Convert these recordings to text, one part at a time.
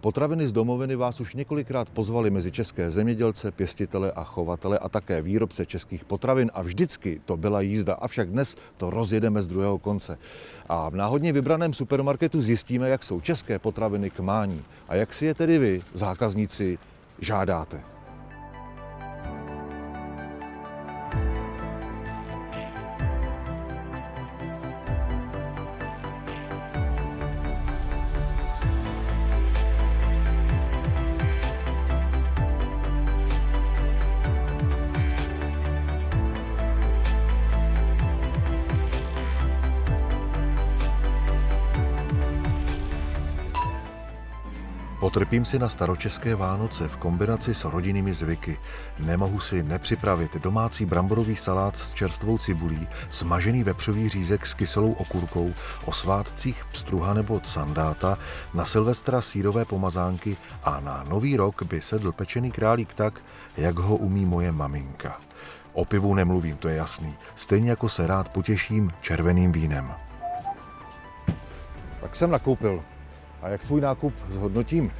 Potraviny z domoviny vás už několikrát pozvali mezi české zemědělce, pěstitele a chovatele a také výrobce českých potravin a vždycky to byla jízda. Avšak dnes to rozjedeme z druhého konce. A v náhodně vybraném supermarketu zjistíme, jak jsou české potraviny k mání a jak si je tedy vy, zákazníci, žádáte. Potrpím si na staročeské Vánoce v kombinaci s rodinnými zvyky. Nemohu si nepřipravit domácí bramborový salát s čerstvou cibulí, smažený vepřový řízek s kyselou okurkou, o svátcích pstruha nebo sandáta, na Silvestra sírové pomazánky a na nový rok by sedl pečený králík tak, jak ho umí moje maminka. O pivu nemluvím, to je jasný. Stejně jako se rád potěším červeným vínem. Tak jsem nakoupil a jak svůj nákup zhodnotím?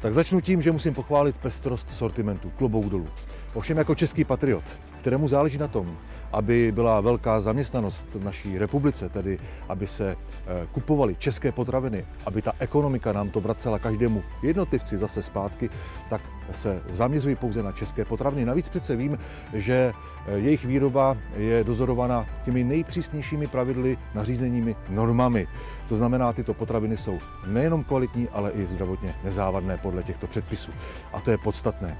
Tak začnu tím, že musím pochválit pestrost sortimentu, klobouk dolů. Ovšem jako český patriot, kterému záleží na tom, aby byla velká zaměstnanost v naší republice, tedy aby se eh, kupovaly české potraviny, aby ta ekonomika nám to vracela každému jednotlivci zase zpátky, tak se zaměřují pouze na české potraviny. Navíc přece vím, že eh, jejich výroba je dozorována těmi nejpřísnějšími pravidly, nařízeními, normami. To znamená, tyto potraviny jsou nejenom kvalitní, ale i zdravotně nezávadné podle těchto předpisů. A to je podstatné.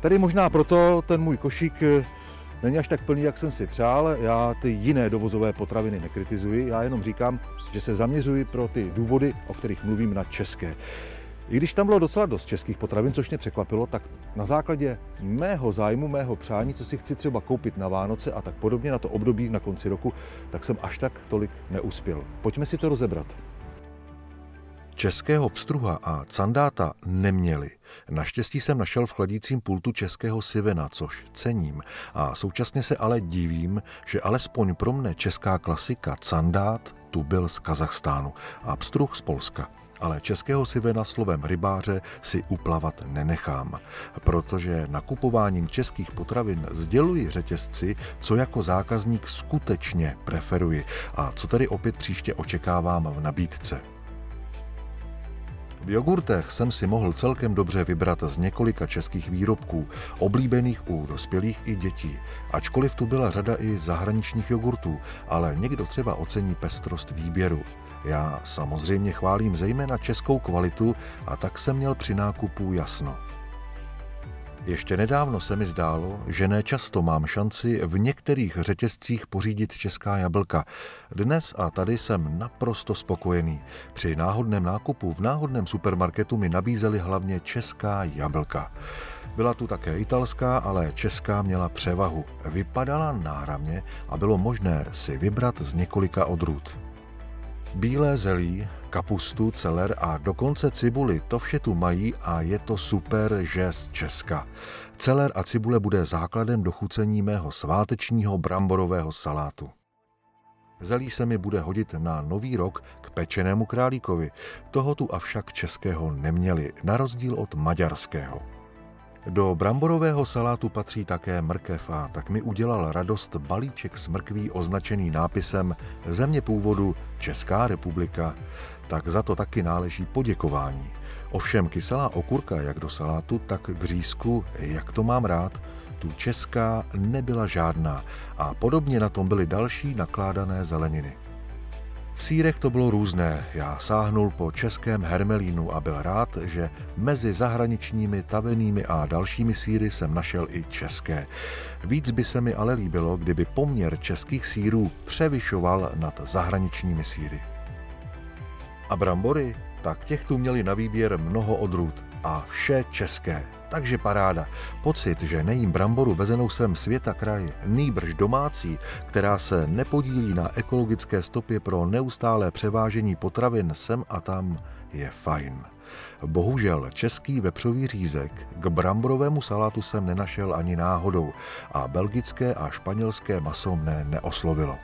Tady možná proto ten můj košík eh, není až tak plný, jak jsem si přál. Já ty jiné dovozové potraviny nekritizuji, já jenom říkám, že se zaměřuji pro ty důvody, o kterých mluvím na české. I když tam bylo docela dost českých potravin, což mě překvapilo, tak na základě mého zájmu, mého přání, co si chci třeba koupit na Vánoce a tak podobně na to období na konci roku, tak jsem až tak tolik neuspěl. Pojďme si to rozebrat. Českého pstruha a candáta neměli. Naštěstí jsem našel v chladícím pultu českého sivena, což cením. A současně se ale divím, že alespoň pro mne česká klasika candát tu byl z Kazachstánu a pstruh z Polska ale českého sivena slovem rybáře si uplavat nenechám, protože nakupováním českých potravin sděluji řetězci, co jako zákazník skutečně preferuji a co tedy opět příště očekávám v nabídce. V jogurtech jsem si mohl celkem dobře vybrat z několika českých výrobků, oblíbených u dospělých i dětí. Ačkoliv tu byla řada i zahraničních jogurtů, ale někdo třeba ocení pestrost výběru. Já samozřejmě chválím zejména českou kvalitu a tak jsem měl při nákupu jasno. Ještě nedávno se mi zdálo, že nečasto mám šanci v některých řetězcích pořídit česká jablka. Dnes a tady jsem naprosto spokojený. Při náhodném nákupu v náhodném supermarketu mi nabízeli hlavně česká jablka. Byla tu také italská, ale česká měla převahu. Vypadala náramně a bylo možné si vybrat z několika odrůd. Bílé zelí, kapustu, celer a dokonce cibuli, to vše tu mají a je to super, že z Česka. Celer a cibule bude základem dochucení mého svátečního bramborového salátu. Zelí se mi bude hodit na nový rok k pečenému králíkovi. Toho tu avšak českého neměli, na rozdíl od maďarského. Do bramborového salátu patří také mrkev a tak mi udělal radost balíček s mrkví označený nápisem Země původu Česká republika. Tak za to taky náleží poděkování. Ovšem kyselá okurka jak do salátu, tak k řízku, jak to mám rád, tu česká nebyla žádná a podobně na tom byly další nakládané zeleniny. V sírech to bylo různé. Já sáhnul po českém hermelínu a byl rád, že mezi zahraničními tavenými a dalšími síry jsem našel i české. Víc by se mi ale líbilo, kdyby poměr českých sírů převyšoval nad zahraničními síry. A brambory? Tak těch tu měli na výběr mnoho odrůd a vše české. Takže paráda. Pocit, že nejím bramboru vezenou sem světa kraj, nýbrž domácí, která se nepodílí na ekologické stopě pro neustálé převážení potravin sem a tam, je fajn. Bohužel český vepřový řízek k bramborovému salátu jsem nenašel ani náhodou a belgické a španělské maso mne neoslovilo.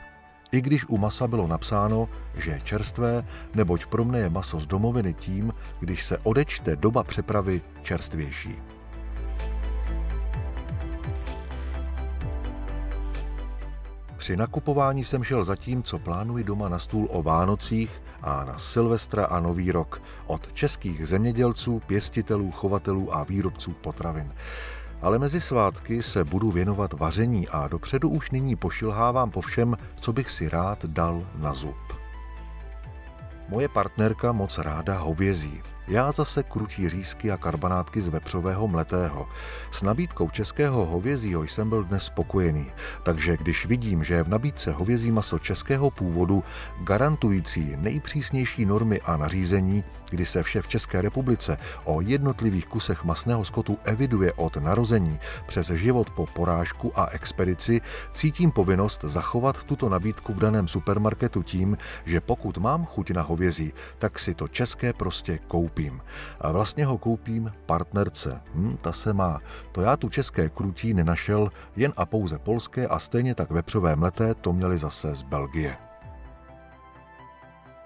I když u masa bylo napsáno, že je čerstvé, neboť pro mne je maso z domoviny tím, když se odečte doba přepravy čerstvější. Při nakupování jsem šel za tím, co plánuji doma na stůl o Vánocích a na Silvestra a Nový rok od českých zemědělců, pěstitelů, chovatelů a výrobců potravin. Ale mezi svátky se budu věnovat vaření a dopředu už nyní pošilhávám po všem, co bych si rád dal na zub. Moje partnerka moc ráda hovězí. Já zase krutí řízky a karbanátky z vepřového mletého. S nabídkou českého hovězího jsem byl dnes spokojený, takže když vidím, že je v nabídce hovězí maso českého původu, garantující nejpřísnější normy a nařízení, kdy se vše v České republice o jednotlivých kusech masného skotu eviduje od narození přes život po porážku a expedici, cítím povinnost zachovat tuto nabídku v daném supermarketu tím, že pokud mám chuť na hovězí, tak si to české prostě koupím koupím. A vlastně ho koupím partnerce. Hm, ta se má. To já tu české krutí nenašel, jen a pouze polské a stejně tak vepřové mleté to měli zase z Belgie.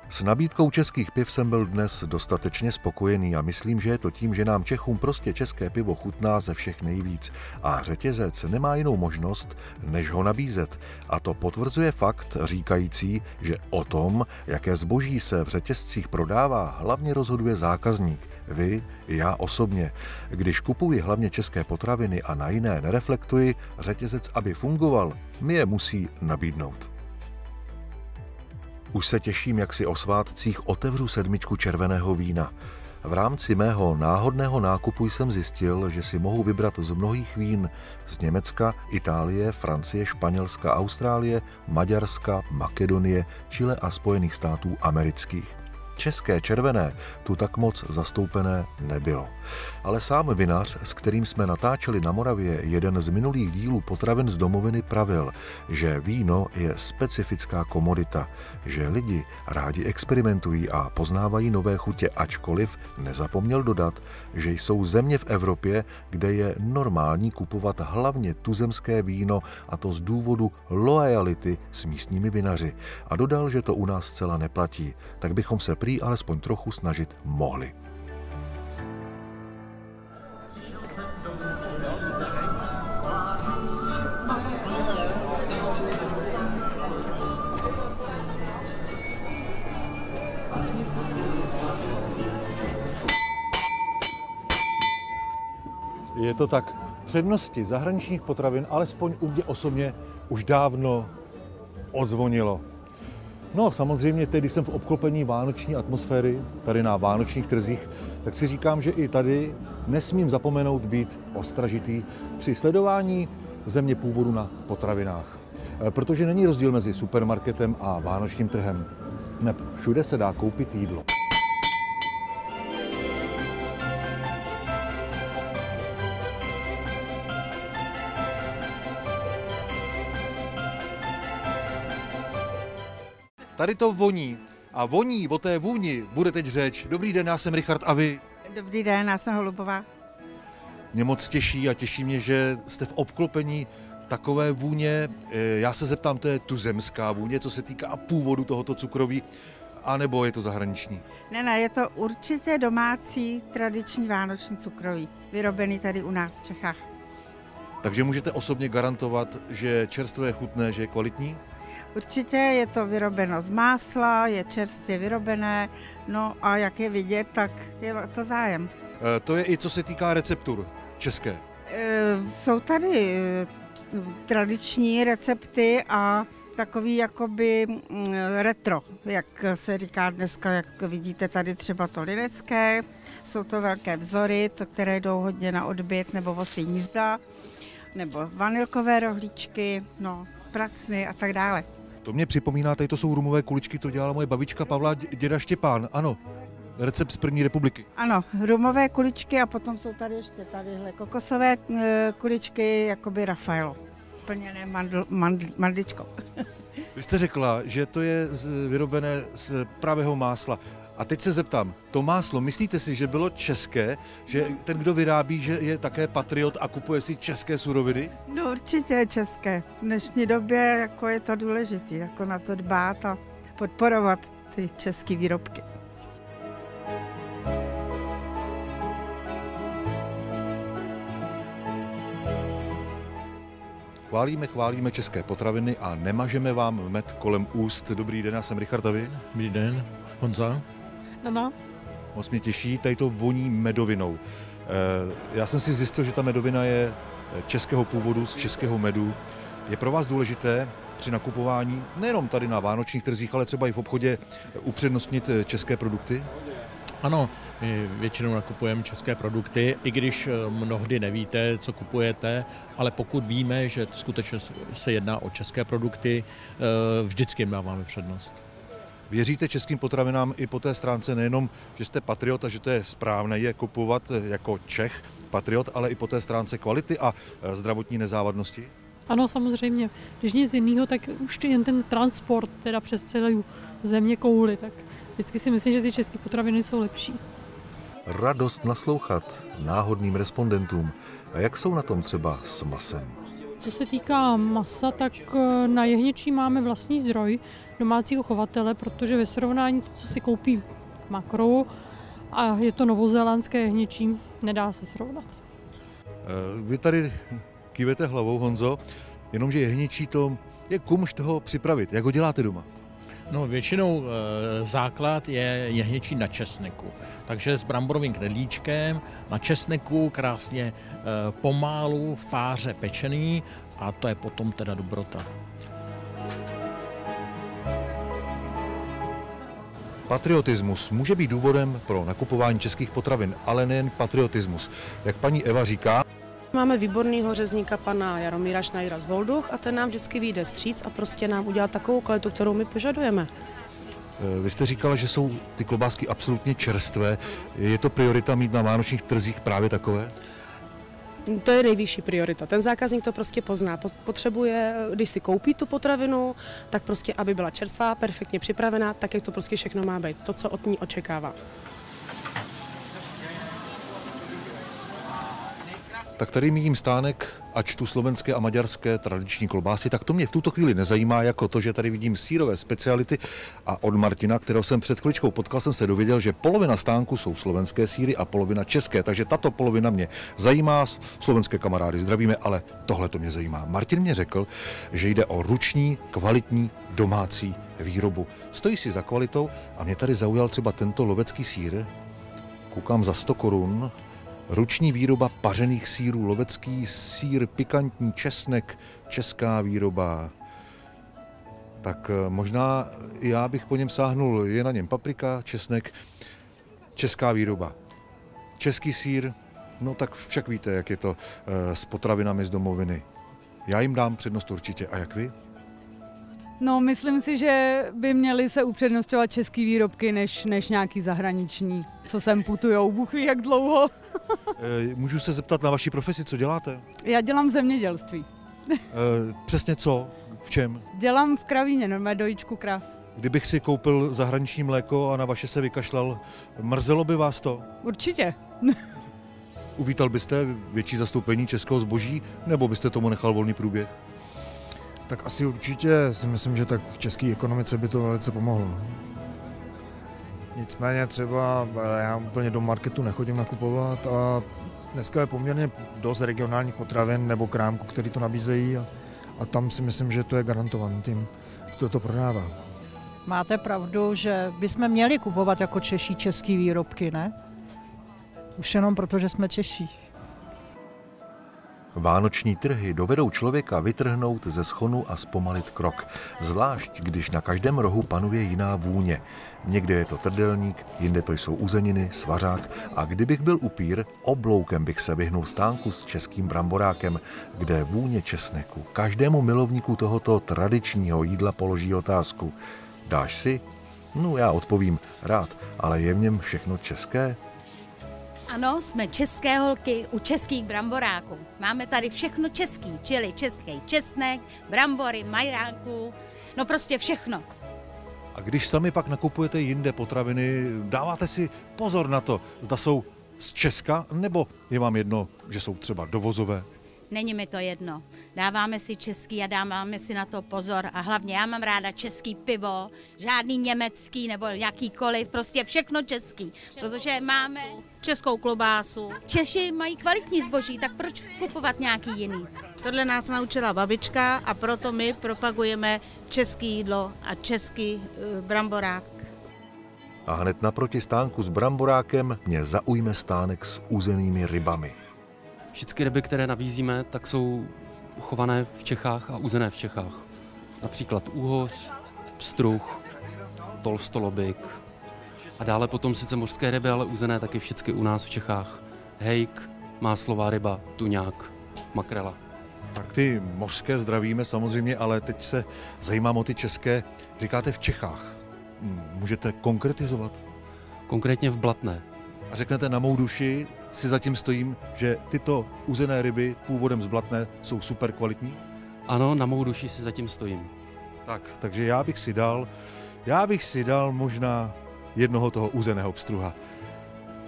S nabídkou českých piv jsem byl dnes dostatečně spokojený a myslím, že je to tím, že nám Čechům prostě české pivo chutná ze všech nejvíc a řetězec nemá jinou možnost, než ho nabízet. A to potvrzuje fakt říkající, že o tom, jaké zboží se v řetězcích prodává, hlavně rozhoduje zákazník. Vy i já osobně. Když kupuji hlavně české potraviny a na jiné nereflektuji, řetězec, aby fungoval, mi je musí nabídnout. Už se těším, jak si o svátcích otevřu sedmičku červeného vína. V rámci mého náhodného nákupu jsem zjistil, že si mohu vybrat z mnohých vín z Německa, Itálie, Francie, Španělska, Austrálie, Maďarska, Makedonie, Chile a Spojených států amerických. České červené tu tak moc zastoupené nebylo. Ale sám vinař, s kterým jsme natáčeli na Moravě jeden z minulých dílů potravin z domoviny, pravil, že víno je specifická komodita, že lidi rádi experimentují a poznávají nové chutě, ačkoliv nezapomněl dodat, že jsou země v Evropě, kde je normální kupovat hlavně tuzemské víno a to z důvodu lojality s místními vinaři. A dodal, že to u nás zcela neplatí, tak bychom se prý alespoň trochu snažit mohli. Je to tak. Přednosti zahraničních potravin, alespoň u mě osobně, už dávno odzvonilo. No samozřejmě teď, když jsem v obklopení vánoční atmosféry, tady na vánočních trzích, tak si říkám, že i tady nesmím zapomenout být ostražitý při sledování země původu na potravinách. E, protože není rozdíl mezi supermarketem a vánočním trhem. Ne, všude se dá koupit jídlo. Tady to voní. A voní, o té vůni bude teď řeč. Dobrý den, já jsem Richard a vy? Dobrý den, já jsem Holubová. Mě moc těší a těší mě, že jste v obklopení takové vůně. Eh, já se zeptám, to je tuzemská vůně, co se týká původu tohoto cukroví, anebo je to zahraniční? Ne, ne, je to určitě domácí tradiční vánoční cukroví, vyrobený tady u nás v Čechách. Takže můžete osobně garantovat, že čerstvé je chutné, že je kvalitní? Určitě je to vyrobeno z másla, je čerstvě vyrobené, no a jak je vidět, tak je to zájem. E, to je i co se týká receptur české. E, jsou tady e, tradiční recepty a takový jakoby mm, retro, jak se říká dneska, jak vidíte tady třeba to linecké. Jsou to velké vzory, to, které jdou hodně na odbyt, nebo vosí nízda, nebo vanilkové rohlíčky, no, pracny a tak dále. To mě připomíná, tady to jsou rumové kuličky, to dělala moje babička Pavla děda Štěpán, ano. Recept z první republiky. Ano, rumové kuličky a potom jsou tady ještě tadyhle kokosové e, kuličky, jakoby Rafaelo, plněné mandl, mandl, mandličkou. Vy jste řekla, že to je z, vyrobené z pravého másla. A teď se zeptám, to máslo, myslíte si, že bylo české, že ten, kdo vyrábí, že je také patriot a kupuje si české suroviny? No určitě je české. V dnešní době jako je to důležité, jako na to dbát a podporovat ty české výrobky. Chválíme, chválíme české potraviny a nemažeme vám med kolem úst. Dobrý den, já jsem Richard Davy. Dobrý den, Honza. Ano. Moc mě těší, tady to voní medovinou. Eh, já jsem si zjistil, že ta medovina je českého původu, z českého medu. Je pro vás důležité při nakupování, nejenom tady na vánočních trzích, ale třeba i v obchodě, upřednostnit české produkty? Ano, my většinou nakupujeme české produkty, i když eh, mnohdy nevíte, co kupujete, ale pokud víme, že skutečně se jedná o české produkty, eh, vždycky jim dáváme přednost. Věříte českým potravinám i po té stránce nejenom, že jste patriot a že to je správné je kupovat jako Čech, patriot, ale i po té stránce kvality a eh, zdravotní nezávadnosti? Ano, samozřejmě. Když nic jiného, tak už jen ten transport teda přes celou země kouly, tak vždycky si myslím, že ty české potraviny jsou lepší. Radost naslouchat náhodným respondentům. A jak jsou na tom třeba s masem? Co se týká masa, tak eh, na jehněčí máme vlastní zdroj domácího chovatele, protože ve srovnání to, co si koupí v a je to novozélandské jehněčí, nedá se srovnat. Eh, vy tady kývete hlavou, Honzo, jenomže jehněčí to je kumš toho připravit. Jak ho děláte doma? No většinou e, základ je jehněčí na česneku. Takže s bramborovým knedlíčkem na česneku krásně e, pomálu v páře pečený a to je potom teda dobrota. Patriotismus může být důvodem pro nakupování českých potravin, ale nejen patriotismus. Jak paní Eva říká, Máme výborného řezníka pana Jaromíra Schneidera z Volduch a ten nám vždycky vyjde stříc a prostě nám udělá takovou kvalitu, kterou my požadujeme. Eh, vy jste říkala, že jsou ty klobásky absolutně čerstvé. Je to priorita mít na vánočních trzích právě takové? To je nejvyšší priorita. Ten zákazník to prostě pozná. Potřebuje, když si koupí tu potravinu, tak prostě, aby byla čerstvá, perfektně připravená, tak jak to prostě všechno má být. To, co od ní očekává. Tak tady mítím stánek a čtu slovenské a maďarské tradiční klobásy, tak to mě v tuto chvíli nezajímá, jako to, že tady vidím sírové speciality. A od Martina, kterého jsem před chviličkou potkal, jsem se dověděl, že polovina stánku jsou slovenské síry a polovina české, takže tato polovina mě zajímá, slovenské kamarády zdravíme, ale tohle to mě zajímá. Martin mě řekl, že jde o ruční, kvalitní, domácí výrobu. Stojí si za kvalitou a mě tady zaujal třeba tento lovecký sír, koukám za 100 korun, Ruční výroba pařených sírů, lovecký sír, pikantní česnek, česká výroba. Tak eh, možná já bych po něm sáhnul, je na něm paprika, česnek, česká výroba. Český sír, no tak však víte, jak je to eh, s potravinami z domoviny. Já jim dám přednost určitě. A jak vy? No, myslím si, že by měly se upřednostňovat české výrobky než, než nějaký zahraniční, co sem putujou, Bůh ví jak dlouho. Eh, můžu se zeptat na vaší profesi, co děláte? Já dělám v zemědělství. Eh, přesně co? V čem? Dělám v kravíně, normálně dojičku krav. Kdybych si koupil zahraniční mléko a na vaše se vykašlal, mrzelo by vás to? Určitě. Uvítal byste větší zastoupení českého zboží, nebo byste tomu nechal volný průběh? Tak asi určitě si myslím, že tak v české ekonomice by to velice pomohlo. Nicméně třeba eh, já úplně do marketu nechodím nakupovat a dneska je poměrně dost regionálních potravin nebo krámku, který to nabízejí a, a tam si myslím, že to je garantovaný tím, kdo to prodává. Máte pravdu, že bychom měli kupovat jako Češí český výrobky, ne? Už jenom proto, že jsme Češí. Vánoční trhy dovedou člověka vytrhnout ze schonu a zpomalit krok, zvlášť když na každém rohu panuje jiná vůně. Někde je to trdelník, jinde to jsou uzeniny, svařák a kdybych byl upír, obloukem bych se vyhnul stánku s českým bramborákem, kde vůně česneku každému milovníku tohoto tradičního jídla položí otázku. Dáš si? No já odpovím, rád, ale je v něm všechno české? Ano, jsme české holky u českých bramboráků. Máme tady všechno český, čili český česnek, brambory, majránku, no prostě všechno. A když sami pak nakupujete jinde potraviny, dáváte si pozor na to, zda jsou z Česka, nebo je vám jedno, že jsou třeba dovozové? Není mi to jedno. Dáváme si český a dáváme si na to pozor a hlavně já mám ráda český pivo, žádný německý nebo jakýkoliv, prostě všechno český, protože máme českou klobásu. Češi mají kvalitní zboží, tak proč kupovat nějaký jiný? Tohle nás naučila babička a proto my propagujeme české jídlo a český uh, bramborák. A hned naproti stánku s bramborákem mě zaujme stánek s uzenými rybami. Všechny ryby, které nabízíme, tak jsou chované v Čechách a uzené v Čechách. Například úhoř, pstruh, tolstolobik a dále potom sice mořské ryby, ale uzené taky všechny u nás v Čechách. Hejk, máslová ryba, tuňák, makrela. Tak ty mořské zdravíme samozřejmě, ale teď se zajímám o ty české. Říkáte v Čechách. Můžete konkretizovat? Konkrétně v Blatné. A řeknete na mou duši, si zatím stojím, že tyto uzené ryby původem z Blatné jsou super kvalitní? Ano, na mou duši si zatím stojím. Tak, takže já bych si dal, já bych si dal možná jednoho toho uzeného pstruha.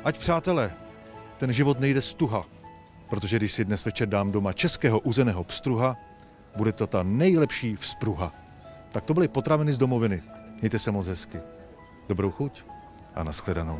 Ať přátelé, ten život nejde z tuha, protože když si dnes večer dám doma českého uzeného pstruha, bude to ta nejlepší vzpruha. Tak to byly potraviny z domoviny. Mějte se moc hezky. Dobrou chuť a nashledanou.